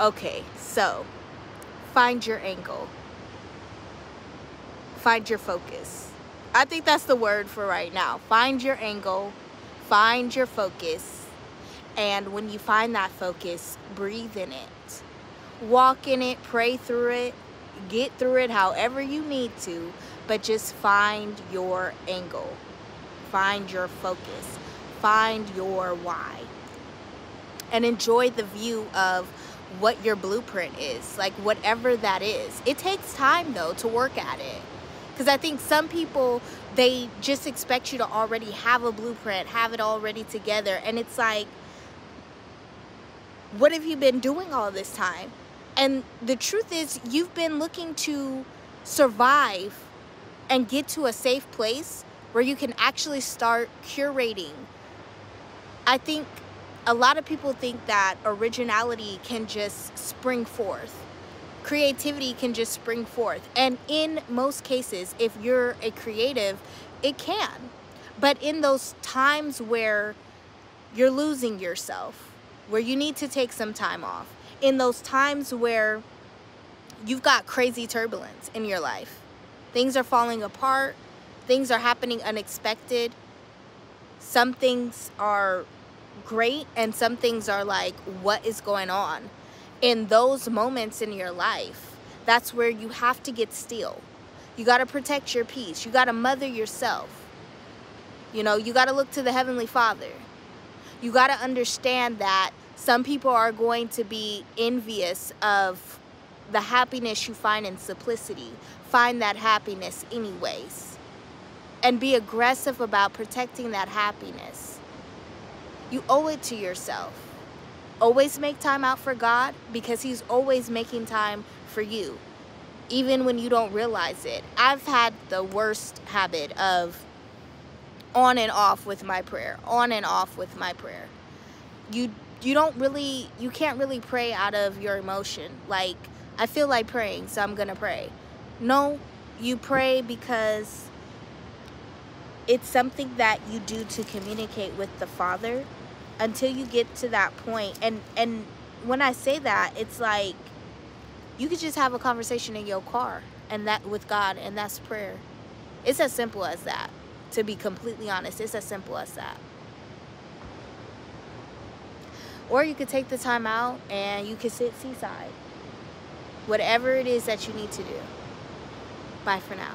Okay, so find your angle. Find your focus. I think that's the word for right now. Find your angle, find your focus, and when you find that focus, breathe in it. Walk in it, pray through it, get through it however you need to, but just find your angle. Find your focus. Find your why. And enjoy the view of what your blueprint is, like whatever that is. It takes time though to work at it. Because I think some people, they just expect you to already have a blueprint, have it already together. And it's like, what have you been doing all this time? And the truth is, you've been looking to survive and get to a safe place where you can actually start curating. I think a lot of people think that originality can just spring forth. Creativity can just spring forth. And in most cases, if you're a creative, it can. But in those times where you're losing yourself, where you need to take some time off, in those times where you've got crazy turbulence in your life, things are falling apart, things are happening unexpected, some things are great and some things are like what is going on? In those moments in your life that's where you have to get still. You got to protect your peace. You got to mother yourself. You know you got to look to the heavenly father. You got to understand that some people are going to be envious of the happiness you find in simplicity find that happiness anyways and be aggressive about protecting that happiness you owe it to yourself. Always make time out for God because He's always making time for you, even when you don't realize it. I've had the worst habit of on and off with my prayer, on and off with my prayer. You you don't really you can't really pray out of your emotion. Like I feel like praying, so I'm going to pray. No, you pray because it's something that you do to communicate with the Father until you get to that point and and when I say that it's like you could just have a conversation in your car and that with God and that's prayer. It's as simple as that. To be completely honest, it's as simple as that. Or you could take the time out and you could sit seaside. Whatever it is that you need to do. Bye for now.